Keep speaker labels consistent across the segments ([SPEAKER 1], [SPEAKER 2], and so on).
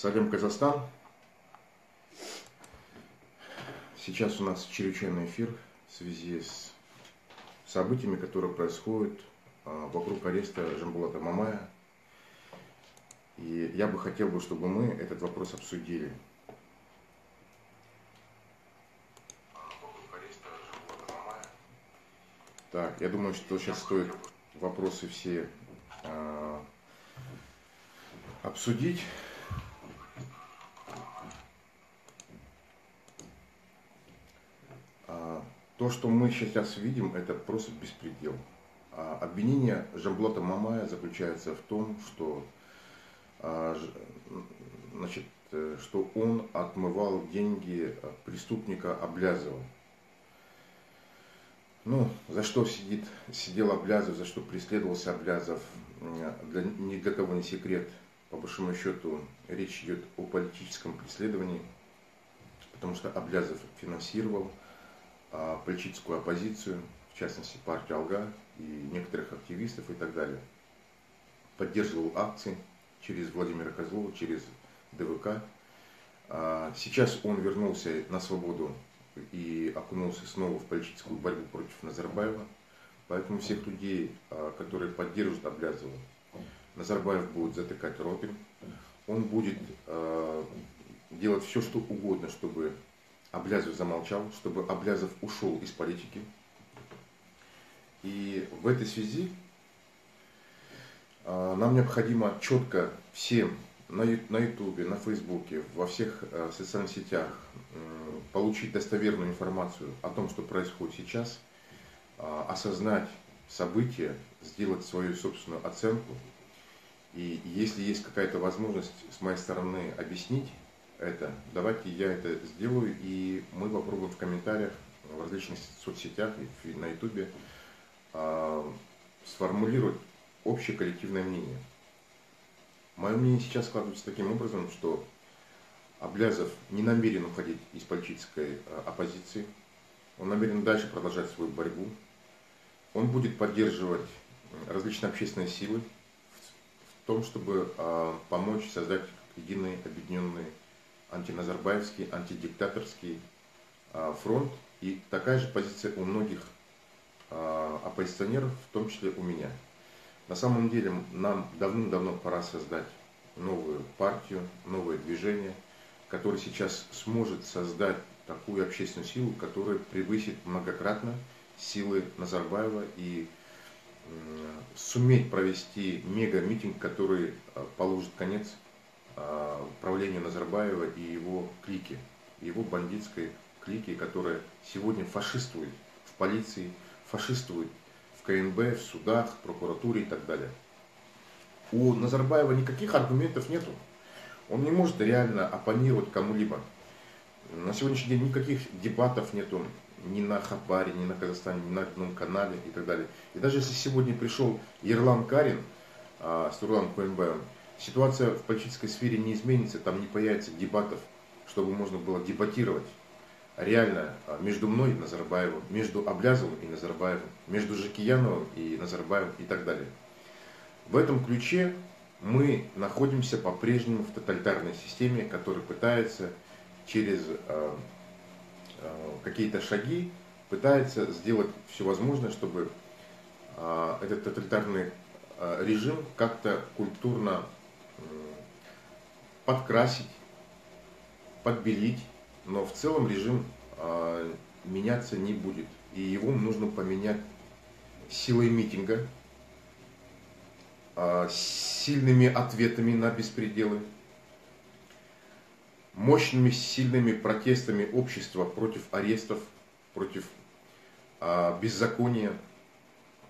[SPEAKER 1] Салем Казахстан. Сейчас у нас чрезвычайный эфир в связи с событиями, которые происходят а, вокруг ареста Жамбулата Мамая. И я бы хотел, бы, чтобы мы этот вопрос обсудили. Так, я думаю, что сейчас стоит вопросы все э, обсудить. То, что мы сейчас видим, это просто беспредел. А обвинение Жамблота Мамая заключается в том, что, а, значит, э, что он отмывал деньги преступника Облязова. Ну, за что сидит, сидел Облязов, за что преследовался Облязов, для, ни для кого не секрет. По большому счету речь идет о политическом преследовании, потому что Облязов финансировал политическую оппозицию, в частности партию Алга и некоторых активистов и так далее. Поддерживал акции через Владимира Козлова, через ДВК. А, сейчас он вернулся на свободу и окунулся снова в политическую борьбу против Назарбаева. Поэтому всех людей, а, которые поддерживают Аблязова, Назарбаев будет затыкать роты. Он будет делать все, что угодно, чтобы Облязов замолчал, чтобы Облязов ушел из политики. И в этой связи а, нам необходимо четко всем на Ютубе, на Фейсбуке, во всех а, социальных сетях получить достоверную информацию о том, что происходит сейчас, а, осознать события, сделать свою собственную оценку. И если есть какая-то возможность с моей стороны объяснить это. Давайте я это сделаю, и мы попробуем в комментариях в различных соцсетях и на ютубе э, сформулировать общее коллективное мнение. Мое мнение сейчас складывается таким образом, что Облязов не намерен уходить из политической э, оппозиции, он намерен дальше продолжать свою борьбу, он будет поддерживать различные общественные силы в том, чтобы э, помочь создать единый объединенный антиназарбаевский, антидиктаторский а, фронт. И такая же позиция у многих а, оппозиционеров, в том числе у меня. На самом деле нам давным-давно пора создать новую партию, новое движение, которое сейчас сможет создать такую общественную силу, которая превысит многократно силы Назарбаева и суметь провести мега-митинг, который а, положит конец правлению Назарбаева и его клики, его бандитской клики, которая сегодня фашистует в полиции, фашистует в КНБ, в судах, в прокуратуре и так далее. У Назарбаева никаких аргументов нету. Он не может реально оппонировать кому-либо. На сегодняшний день никаких дебатов нету ни на Хабаре, ни на Казахстане, ни на одном канале и так далее. И даже если сегодня пришел Ерлан Карин а, с Турлан Коинбаевым, ситуация в политической сфере не изменится, там не появится дебатов, чтобы можно было дебатировать реально а, между мной и Назарбаевым, между Облязовым и Назарбаевым, между Жакияновым и Назарбаевым и так далее. В этом ключе мы находимся по-прежнему в тоталитарной системе, которая пытается через э, э, какие-то шаги, пытается сделать все возможное, чтобы этот тоталитарный режим как-то культурно подкрасить, подбелить, но в целом режим э, меняться не будет. И его нужно поменять силой митинга, э, сильными ответами на беспределы, мощными сильными протестами общества против арестов, против э, беззакония,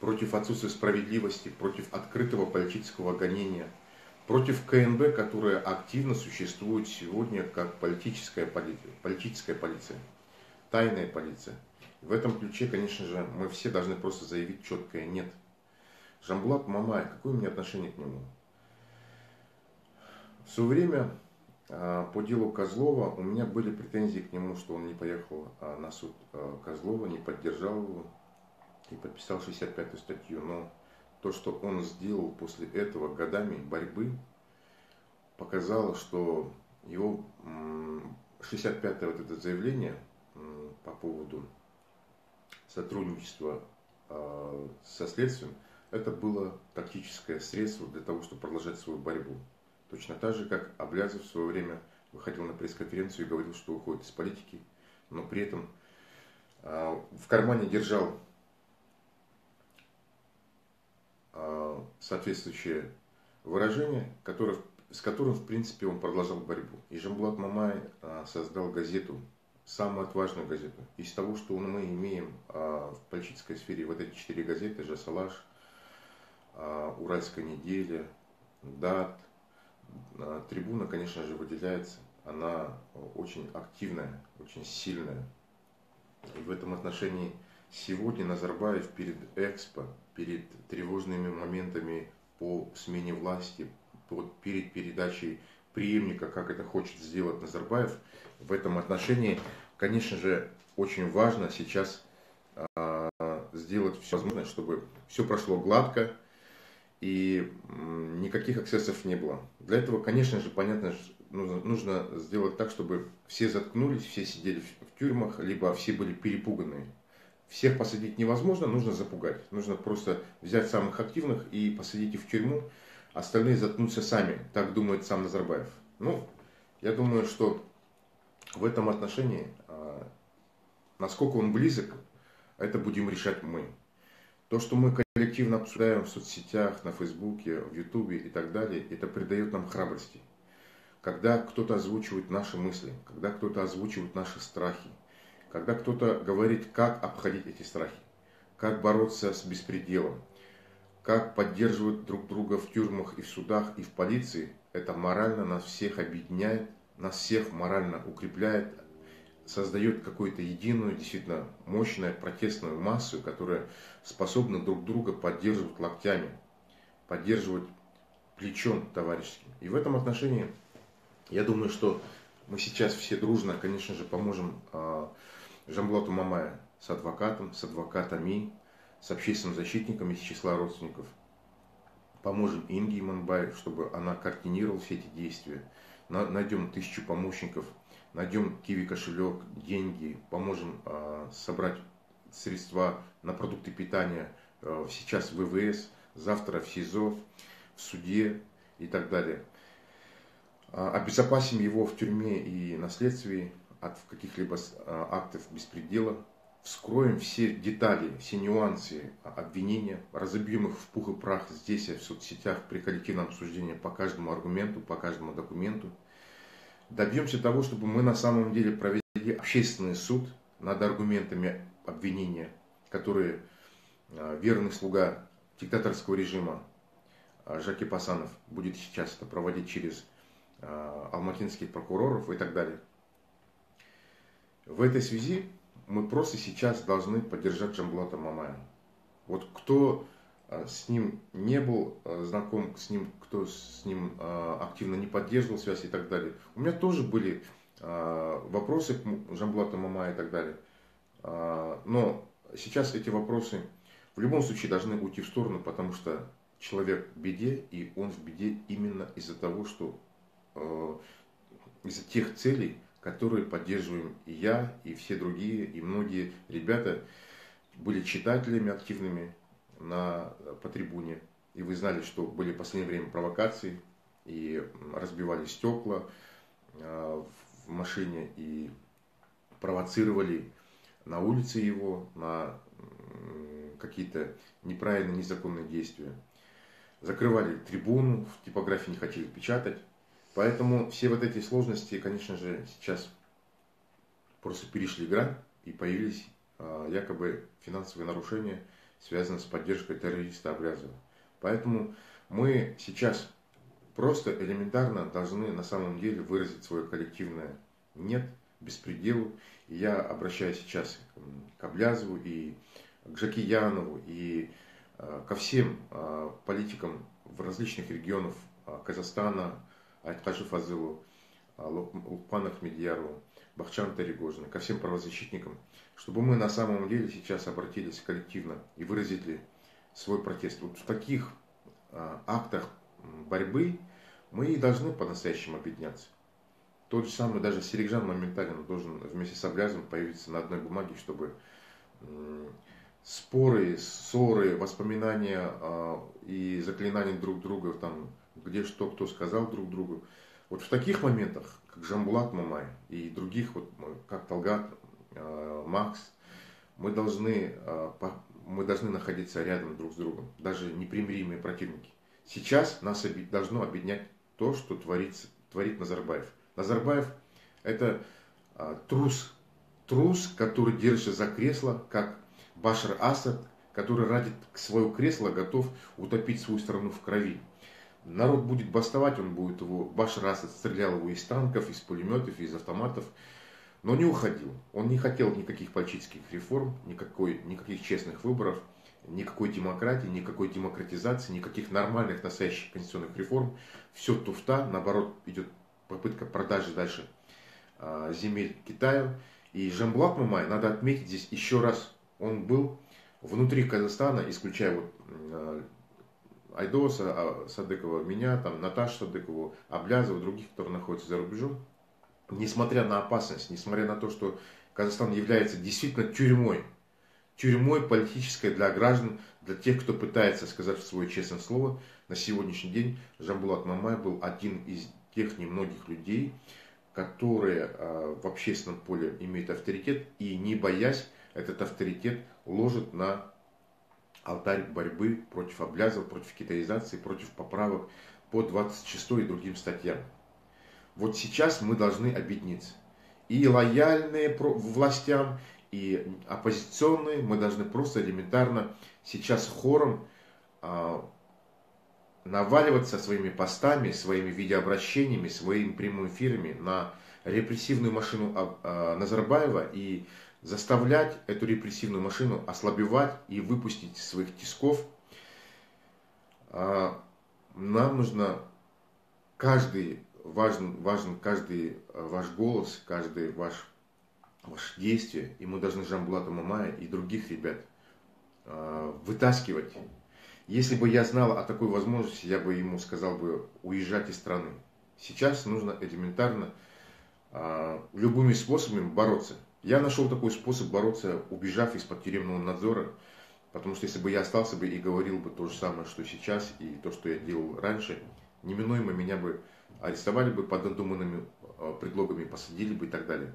[SPEAKER 1] против отсутствия справедливости, против открытого политического гонения – против КНБ, которая активно существует сегодня как политическая полиция, политическая полиция, тайная полиция. В этом ключе, конечно же, мы все должны просто заявить четкое «нет». Жамблат Мамай, какое у меня отношение к нему? В свое время а, по делу Козлова у меня были претензии к нему, что он не поехал а, на суд а, Козлова, не поддержал его и подписал 65-ю статью. Но то, что он сделал после этого годами борьбы, показало, что его 65-е вот это заявление по поводу сотрудничества а, со следствием, это было тактическое средство для того, чтобы продолжать свою борьбу. Точно так же, как Аблязов в свое время выходил на пресс-конференцию и говорил, что уходит из политики, но при этом а, в кармане держал а, соответствующее выражение, которое, с которым, в принципе, он продолжал борьбу. И Жамблат Мамай создал газету самую отважную газету. Из того, что мы имеем а, в политической сфере, вот эти четыре газеты, Жасалаш, а, Уральская неделя, ДАТ, а, Трибуна, конечно же, выделяется. Она очень активная, очень сильная. И в этом отношении сегодня Назарбаев перед Экспо, перед тревожными моментами по смене власти, перед передачей преемника, как это хочет сделать Назарбаев, в этом отношении, конечно же, очень важно сейчас э, сделать все возможное, чтобы все прошло гладко и никаких эксцессов не было. Для этого, конечно же, понятно, нужно, нужно сделать так, чтобы все заткнулись, все сидели в тюрьмах, либо все были перепуганы. Всех посадить невозможно, нужно запугать. Нужно просто взять самых активных и посадить их в тюрьму, остальные заткнутся сами, так думает сам Назарбаев. Ну, я думаю, что в этом отношении, а, насколько он близок, это будем решать мы. То, что мы коллективно обсуждаем в соцсетях, на Фейсбуке, в Ютубе и так далее, это придает нам храбрости. Когда кто-то озвучивает наши мысли, когда кто-то озвучивает наши страхи, когда кто-то говорит, как обходить эти страхи, как бороться с беспределом, как поддерживать друг друга в тюрьмах и в судах и в полиции, это морально нас всех объединяет нас всех морально укрепляет, создает какую-то единую, действительно мощную протестную массу, которая способна друг друга поддерживать локтями, поддерживать плечом товарищеским. И в этом отношении я думаю, что мы сейчас все дружно, конечно же, поможем Жамблату Мамая с адвокатом, с адвокатами, с общественным защитником из числа родственников. Поможем Инге Иманбай, чтобы она координировала все эти действия найдем тысячу помощников, найдем киви кошелек, деньги, поможем э, собрать средства на продукты питания э, сейчас в ВВС, завтра в СИЗО, в суде и так далее. Э, обезопасим его в тюрьме и на следствии от каких-либо э, актов беспредела. Вскроем все детали, все нюансы обвинения, разобьем их в пух и прах здесь, в соцсетях, при коллективном обсуждении по каждому аргументу, по каждому документу. Добьемся того, чтобы мы на самом деле провели общественный суд над аргументами обвинения, которые а, верный слуга диктаторского режима а, Жаки Пасанов будет сейчас это проводить через а, алматинских прокуроров и так далее. В этой связи мы просто сейчас должны поддержать Джамблата Мамая. Вот кто а, с ним не был а, знаком, с ним, кто с ним а, активно не поддерживал связь и так далее. У меня тоже были вопросы к Жамблату Мамая и так далее. Но сейчас эти вопросы в любом случае должны уйти в сторону, потому что человек в беде, и он в беде именно из-за того, что из-за тех целей, которые поддерживаем и я, и все другие, и многие ребята были читателями активными на, по трибуне. И вы знали, что были в последнее время провокации, и разбивали стекла в машине, и провоцировали на улице его, на какие-то неправильные, незаконные действия. Закрывали трибуну, в типографии не хотели печатать. Поэтому все вот эти сложности, конечно же, сейчас просто перешли грань и появились а, якобы финансовые нарушения, связанные с поддержкой террориста Абрязова. Поэтому мы сейчас просто элементарно должны на самом деле выразить свое коллективное «нет» беспределу. И я обращаюсь сейчас к Аблязову и к Жакиянову и а, ко всем а, политикам в различных регионах Казахстана, Айтхаджи Фазылу, Лукман Ахмедьярову, Бахчан Таригожина, ко всем правозащитникам, чтобы мы на самом деле сейчас обратились коллективно и выразили свой протест. Вот в таких а, актах борьбы мы и должны по-настоящему объединяться. Тот же самый даже Серегжан моментально должен вместе с Аблязом появиться на одной бумаге, чтобы споры, ссоры, воспоминания а, и заклинания друг друга, там, где что кто сказал друг другу. Вот в таких моментах, как Жамбулат Мамай и других, вот, как Талгат, а, Макс, мы должны, а, мы должны находиться рядом друг с другом, даже непримиримые противники. Сейчас нас должно объединять то, что творится, творит Назарбаев. Назарбаев – это трус, трус, который держится за кресло, как Башар Асад, который ради своего кресла готов утопить свою страну в крови. Народ будет бастовать, он будет его, Башар Асад стрелял его из танков, из пулеметов, из автоматов, но не уходил. Он не хотел никаких политических реформ, никакой, никаких честных выборов, никакой демократии, никакой демократизации, никаких нормальных настоящих конституционных реформ. Все туфта, наоборот, идет попытка продажи дальше а, земель Китаю. И Жамбулат Мамай, надо отметить здесь еще раз, он был внутри Казахстана, исключая вот э, Айдоса, а, Садыкова, меня, там, Наташу Садыкову, Аблязова, других, которые находятся за рубежом, несмотря на опасность, несмотря на то, что Казахстан является действительно тюрьмой, тюрьмой политической для граждан, для тех, кто пытается сказать свое честное слово, на сегодняшний день Жамбулат Мамай был один из тех немногих людей, которые э, в общественном поле имеют авторитет. И не боясь этот авторитет ложит на алтарь борьбы против облязов, против китаизации, против поправок по 26 и другим статьям. Вот сейчас мы должны объединиться. И лояльные властям, и оппозиционные, мы должны просто элементарно сейчас хором а, наваливаться своими постами, своими видеообращениями, своими прямыми эфирами на репрессивную машину а, а, Назарбаева и заставлять эту репрессивную машину ослабевать и выпустить своих тисков. А, нам нужно каждый, важен, важен каждый ваш голос, каждый ваш, ваше действие. И мы должны Жамбулата Мамая и других ребят а, вытаскивать. Если бы я знал о такой возможности, я бы ему сказал бы уезжать из страны. Сейчас нужно элементарно а, любыми способами бороться. Я нашел такой способ бороться, убежав из-под тюремного надзора, потому что если бы я остался бы и говорил бы то же самое, что сейчас, и то, что я делал раньше, неминуемо меня бы арестовали бы под надуманными э, предлогами, посадили бы и так далее.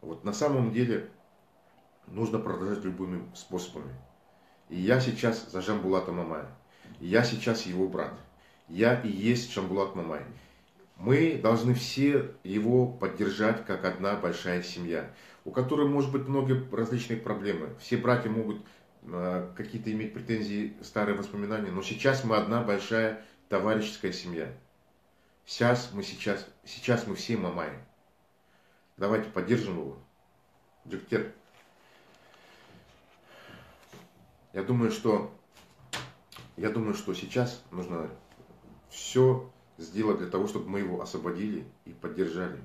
[SPEAKER 1] Вот на самом деле нужно продолжать любыми способами. И я сейчас за Жамбулата Мамая. Я сейчас его брат. Я и есть Жамбулат Мамай. Мы должны все его поддержать как одна большая семья у которой может быть много различных проблем. Все братья могут э, какие-то иметь претензии, старые воспоминания, но сейчас мы одна большая товарищеская семья. Сейчас мы сейчас, сейчас мы все мамаи. Давайте поддержим его. Джектер. Я думаю, что я думаю, что сейчас нужно все сделать для того, чтобы мы его освободили и поддержали.